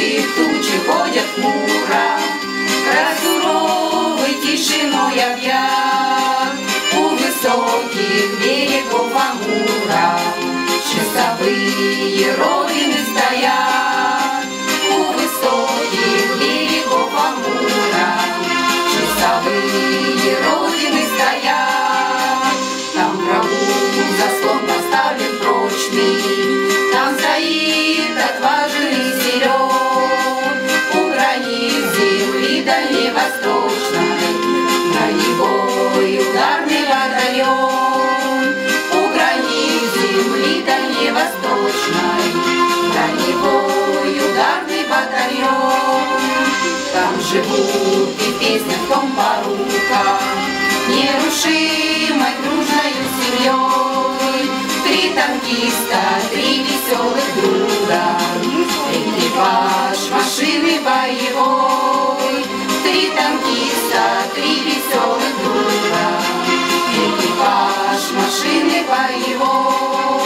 И тучи ходят мура, красуровый тишиною об'ят у високих берегов Амура, часовые родины стоят. у високих берегов Амура, часовые родины стоят. там врагу заслон поставлен прочный, там стоит отважный. Живут и в том порука, Нерушимой дружною семьей. Три танкиста, три веселых друга, Экипаж машины боевой. Три танкиста, три веселых друга, Экипаж машины боевой.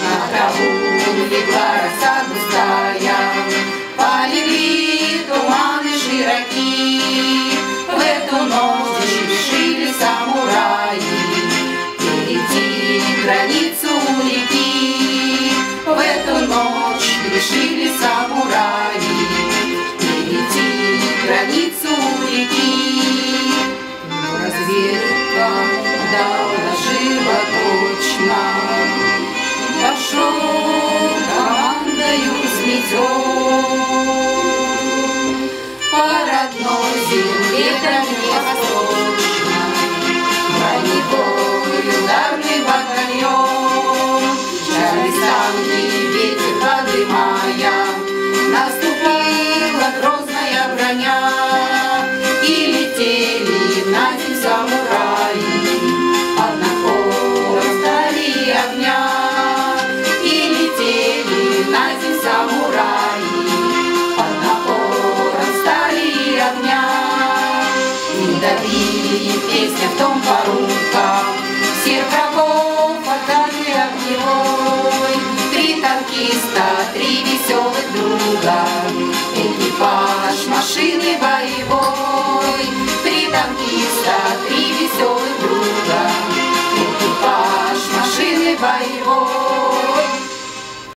На траву границу реки. Но разведка доложила точно, Пошел командою сметен По родной земле дальневосточной Броневой ударный батальон. Мчались танки, ветер подымая. Наступила огня. И летели на земь самураи, под напором стали огня. И добили песня в том поруках, всех врагов отдали огневой. Три танкиста, три веселых друга, экипаж машины боевой. Oh.